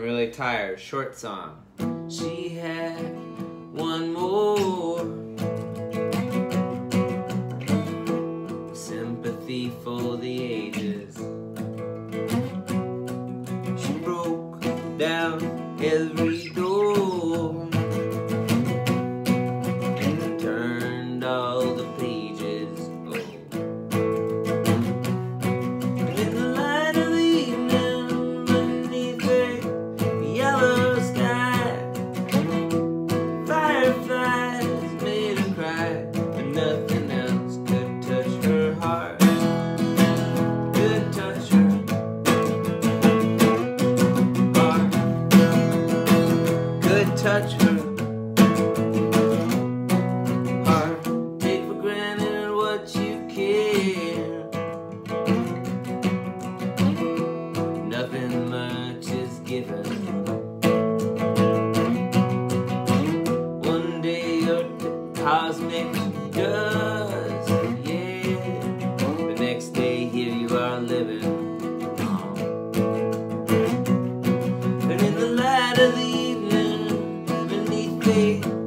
Really tired. Short song. She had one more sympathy for the ages. She broke down every door and touch her heart. Take for granted what you care. Nothing much is given. One day you're the cosmic dust. mistake